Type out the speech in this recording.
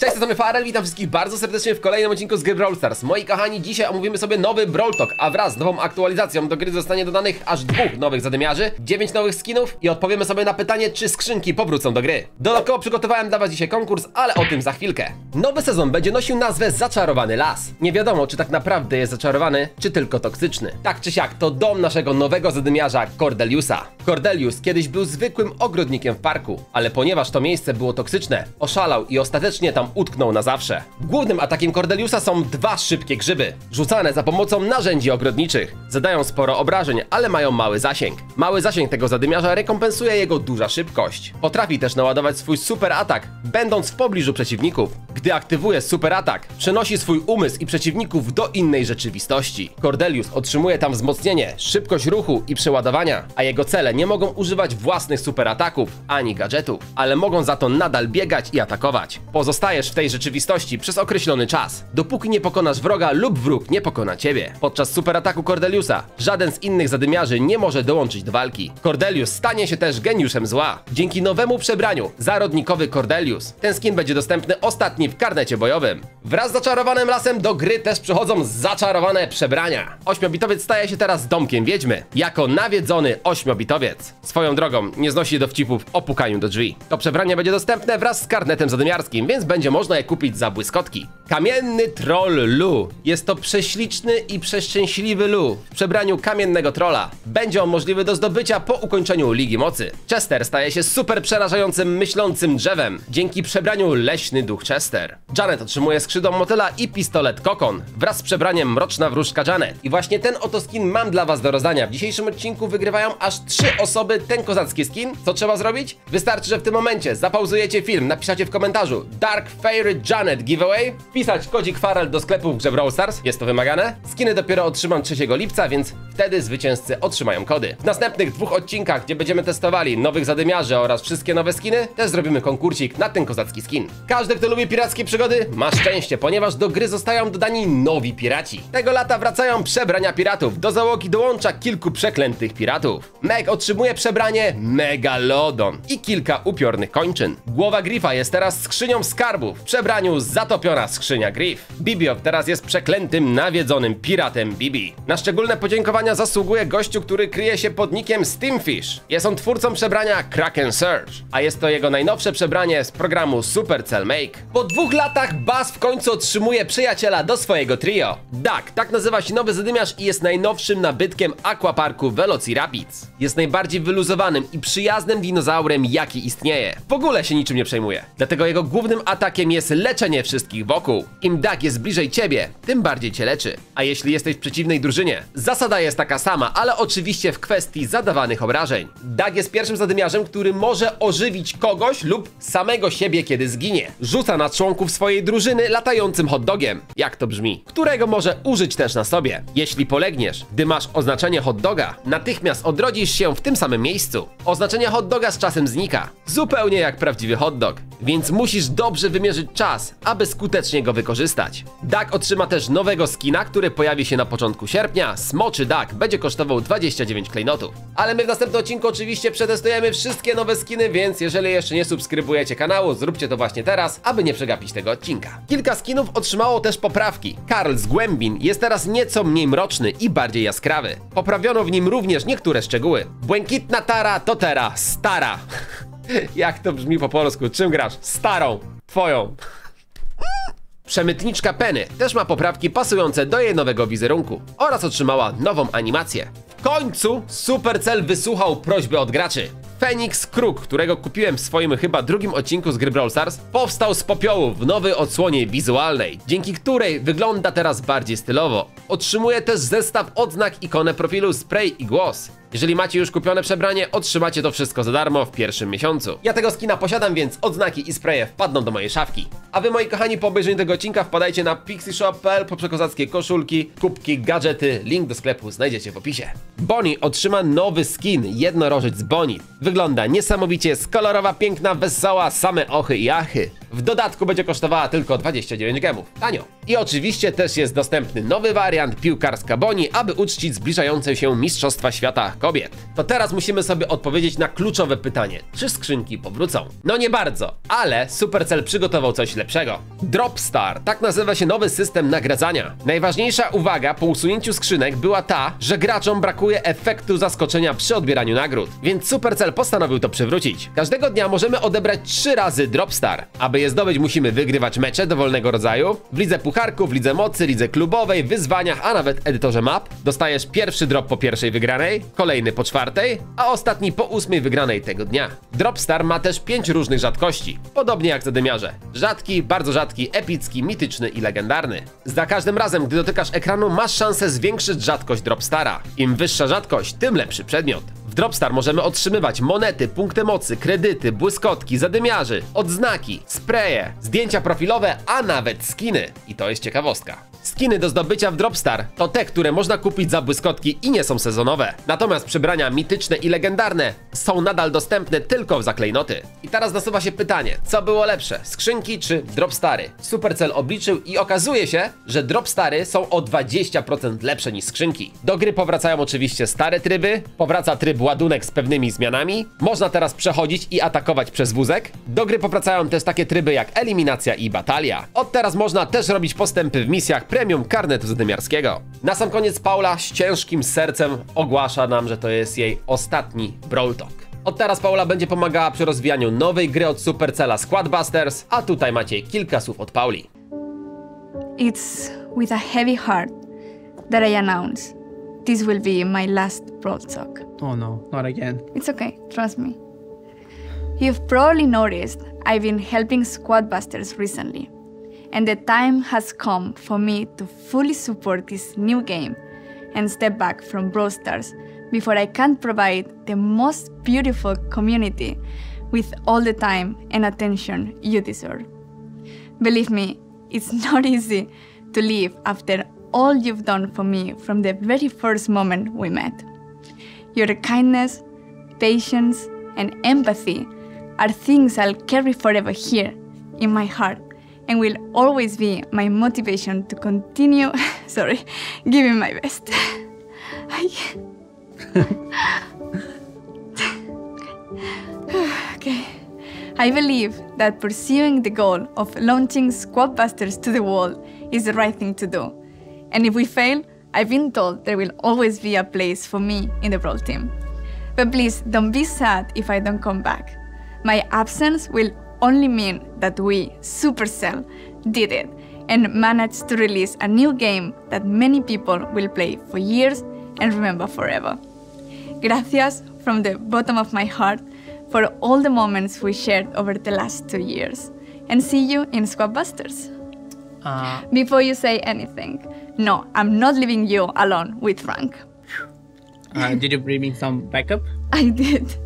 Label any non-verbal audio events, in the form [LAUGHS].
Cześć, to Farel, witam wszystkich bardzo serdecznie w kolejnym odcinku z gry Brawl Stars. Moi kochani, dzisiaj omówimy sobie nowy Brawl Talk, a wraz z nową aktualizacją do gry zostanie dodanych aż dwóch nowych zadymiarzy, dziewięć nowych skinów i odpowiemy sobie na pytanie, czy skrzynki powrócą do gry. Dodatkowo przygotowałem dla was dzisiaj konkurs, ale o tym za chwilkę. Nowy sezon będzie nosił nazwę Zaczarowany Las. Nie wiadomo, czy tak naprawdę jest zaczarowany, czy tylko toksyczny. Tak czy siak, to dom naszego nowego zadymiarza Cordeliusa. Cordelius kiedyś był zwykłym ogrodnikiem w parku, ale ponieważ to miejsce było toksyczne, oszalał i ostatecznie tam utknął na zawsze. Głównym atakiem Cordeliusa są dwa szybkie grzyby, rzucane za pomocą narzędzi ogrodniczych. Zadają sporo obrażeń, ale mają mały zasięg. Mały zasięg tego zadymiarza rekompensuje jego duża szybkość. Potrafi też naładować swój super atak, będąc w pobliżu przeciwników. Gdy aktywuje super atak, przenosi swój umysł i przeciwników do innej rzeczywistości. Cordelius otrzymuje tam wzmocnienie, szybkość ruchu i przeładowania, a jego cele nie mogą używać własnych super ataków ani gadżetów, ale mogą za to nadal biegać i atakować. Pozostajesz w tej rzeczywistości przez określony czas, dopóki nie pokonasz wroga lub wróg nie pokona ciebie. Podczas superataku Cordeliusa żaden z innych zadymiarzy nie może dołączyć do walki. Cordelius stanie się też geniuszem zła. Dzięki nowemu przebraniu, zarodnikowy Cordelius. Ten skin będzie dostępny ostatni w karnecie bojowym. Wraz z zaczarowanym lasem do gry też przychodzą zaczarowane przebrania. Ośmiobitowiec staje się teraz domkiem wiedźmy, jako nawiedzony ośmiobitowiec. Swoją drogą, nie znosi dowcipów o pukaniu do drzwi. To przebranie będzie dostępne wraz z karnetem zadymiarskim, więc będzie można je kupić za błyskotki. Kamienny troll Lu. Jest to prześliczny i przeszczęśliwy Lu w przebraniu kamiennego trolla. Będzie on możliwy do zdobycia po ukończeniu Ligi Mocy. Chester staje się super przerażającym myślącym drzewem dzięki przebraniu Leśny Duch Chester. Janet otrzymuje skrzydło motyla i pistolet kokon wraz z przebraniem Mroczna Wróżka Janet. I właśnie ten oto skin mam dla was do rozdania. W dzisiejszym odcinku wygrywają aż trzy osoby ten kozacki skin. Co trzeba zrobić? Wystarczy, że w tym momencie zapauzujecie film, napiszecie w komentarzu Dark Fairy Janet Giveaway, wpisać kodzik Farel do sklepu w grze Brawl Stars, jest to wymagane. Skiny dopiero otrzymam 3 lipca, więc wtedy zwycięzcy otrzymają kody. W następnych dwóch odcinkach, gdzie będziemy testowali nowych zadymiarzy oraz wszystkie nowe skiny, też zrobimy konkursik na ten kozacki skin. Każdy, kto lubi pirackie przygody, ma szczęście, ponieważ do gry zostają dodani nowi piraci. Tego lata wracają przebrania piratów. Do załogi dołącza kilku przeklętych piratów. Meg otrzymuje przebranie Megalodon i kilka upiornych kończyn. Głowa Griffa jest teraz skrzynią skarbów w przebraniu zatopiona skrzynia Griff. Bibiok teraz jest przeklętym, nawiedzonym piratem Bibi. Na szczególne podziękowania zasługuje gościu, który kryje się pod nickiem Steamfish. Jest on twórcą przebrania Kraken Surge, a jest to jego najnowsze przebranie z programu Supercell Make. Po dwóch latach Buzz w końcu otrzymuje przyjaciela do swojego trio. Duck, tak nazywa się nowy zadymiarz i jest najnowszym nabytkiem Aquaparku Velociraptors. Jest najbardziej wyluzowanym i przyjaznym dinozaurem, jaki istnieje. W ogóle się niczym nie przejmuje. Dlatego jego głównym atakiem jest leczenie wszystkich wokół. Im Duck jest bliżej ciebie, tym bardziej cię leczy. A jeśli jesteś w przeciwnej drużynie, zasada jest taka sama, ale oczywiście w kwestii zadawanych obrażeń. Duck jest pierwszym zadymiarzem, który może ożywić kogoś lub samego siebie, kiedy zginie. Rzuca na członków swojej drużyny latającym hot dogiem. Jak to brzmi? Którego może użyć też na sobie. Jeśli polegniesz, gdy masz oznaczenie hot doga, natychmiast odrodzisz się w tym samym miejscu. Oznaczenie hot doga z czasem znika. Zupełnie jak prawdziwy hot dog. Więc musisz dobrze wymierzyć czas, aby skutecznie go wykorzystać. Duck otrzyma też nowego skina, który pojawi się na początku sierpnia. Smoczy Duck będzie kosztował 29 klejnotów. Ale my w następnym odcinku oczywiście przetestujemy wszystkie nowe skiny, więc jeżeli jeszcze nie subskrybujecie kanału, zróbcie to właśnie teraz, aby nie przegapić tego odcinka. Kilka skinów otrzymało też poprawki. Karl z Głębin jest teraz nieco mniej mroczny i bardziej jaskrawy. Poprawiono w nim również niektóre szczegóły. Błękitna Tara to Tera, stara. [LAUGHS] Jak to brzmi po polsku? Czym grasz? Starą. Twoją. Przemytniczka Penny też ma poprawki pasujące do jej nowego wizerunku oraz otrzymała nową animację. W końcu Supercell wysłuchał prośby od graczy. Phoenix Kruk, którego kupiłem w swoim chyba drugim odcinku z gry Brawl Stars, powstał z popiołu w nowej odsłonie wizualnej, dzięki której wygląda teraz bardziej stylowo. Otrzymuje też zestaw odznak, ikonę profilu, spray i głos. Jeżeli macie już kupione przebranie, otrzymacie to wszystko za darmo w pierwszym miesiącu. Ja tego skina posiadam, więc odznaki i spraye wpadną do mojej szafki. A wy moi kochani, po obejrzeniu tego odcinka wpadajcie na pixieshop.pl po przekozackie koszulki, kubki, gadżety, link do sklepu znajdziecie w opisie. Bonnie otrzyma nowy skin, jednorożec z Bonnie. Wygląda niesamowicie, jest kolorowa, piękna, wesoła, same ochy i achy. W dodatku będzie kosztowała tylko 29 gemów. Tanio. I oczywiście też jest dostępny nowy wariant piłkarska Boni, aby uczcić zbliżające się Mistrzostwa Świata kobiet. To teraz musimy sobie odpowiedzieć na kluczowe pytanie. Czy skrzynki powrócą? No nie bardzo, ale Supercell przygotował coś lepszego. Dropstar, tak nazywa się nowy system nagradzania. Najważniejsza uwaga po usunięciu skrzynek była ta, że graczom brakuje efektu zaskoczenia przy odbieraniu nagród, więc Supercell postanowił to przywrócić. Każdego dnia możemy odebrać 3 razy Dropstar. Aby je zdobyć musimy wygrywać mecze dowolnego rodzaju, w lidze pucharków, lidze mocy, lidze klubowej, wyzwaniach, a nawet edytorze map. Dostajesz pierwszy drop po pierwszej wygranej, kolejny po czwartej, a ostatni po ósmej wygranej tego dnia. Dropstar ma też 5 różnych rzadkości, podobnie jak zadymiarze. Rzadki, bardzo rzadki, epicki, mityczny i legendarny. Za każdym razem, gdy dotykasz ekranu, masz szansę zwiększyć rzadkość Dropstara. Im wyższa rzadkość, tym lepszy przedmiot. W Dropstar możemy otrzymywać monety, punkty mocy, kredyty, błyskotki, zadymiarzy, odznaki, spreje, zdjęcia profilowe, a nawet skiny. I to jest ciekawostka. Skiny do zdobycia w Dropstar to te, które można kupić za błyskotki i nie są sezonowe. Natomiast przebrania mityczne i legendarne są nadal dostępne tylko w zaklejnoty. I teraz nasuwa się pytanie, co było lepsze, skrzynki czy Dropstary? Supercell obliczył i okazuje się, że Dropstary są o 20% lepsze niż skrzynki. Do gry powracają oczywiście stare tryby, powraca tryb ładunek z pewnymi zmianami, można teraz przechodzić i atakować przez wózek. Do gry powracają też takie tryby jak eliminacja i batalia. Od teraz można też robić postępy w misjach premium karnetu zadymiarskiego. Na sam koniec Paula z ciężkim sercem ogłasza nam, że to jest jej ostatni Brawl Talk. Od teraz Paula będzie pomagała przy rozwijaniu nowej gry od Supercella Squadbusters, a tutaj macie kilka słów od Pauli. It's with a heavy heart that I announce this will be my last Brawl Talk. Oh no, not again. It's okay, trust me. You've probably noticed I've been helping Squadbusters recently, and the time has come for me to fully support this new game and step back from Brawl Stars before I can provide the most beautiful community with all the time and attention you deserve. Believe me, it's [LAUGHS] not easy to leave after all you've done for me from the very first moment we met. Your kindness, patience, and empathy are things I'll carry forever here in my heart and will always be my motivation to continue, [LAUGHS] sorry, giving my best. [LAUGHS] [SIGHS] Okay. I believe that pursuing the goal of launching Squadbusters to the world is the right thing to do. And if we fail, I've been told there will always be a place for me in the Brawl team. But please don't be sad if I don't come back. My absence will only mean that we, Supercell, did it and managed to release a new game that many people will play for years and remember forever. Gracias from the bottom of my heart for all the moments we shared over the last two years. And see you in Squadbusters. Uh, Before you say anything, no, I'm not leaving you alone with Frank. uh, did you bring me some backup? I did.